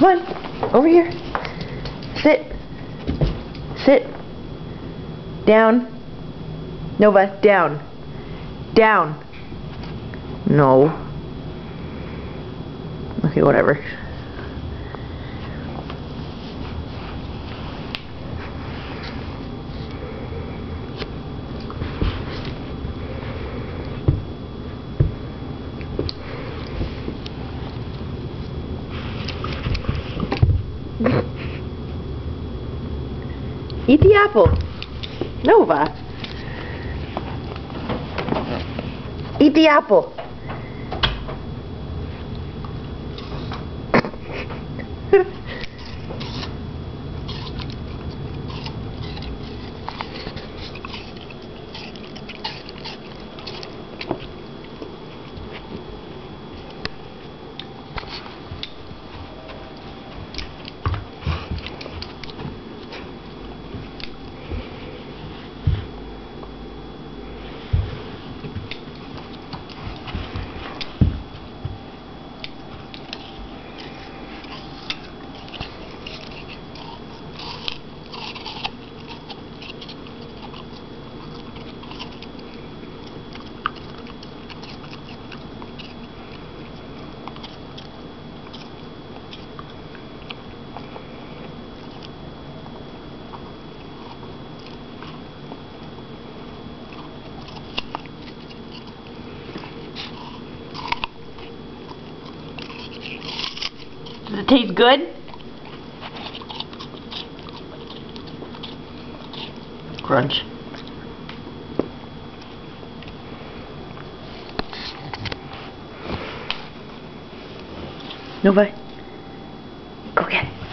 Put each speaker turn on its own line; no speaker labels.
Come on. Over here. Sit. Sit. Down. Nova, down. Down. No. Okay, whatever. Eat the apple. Nova. Eat the apple. Does it taste good? Crunch. Nova, go get it.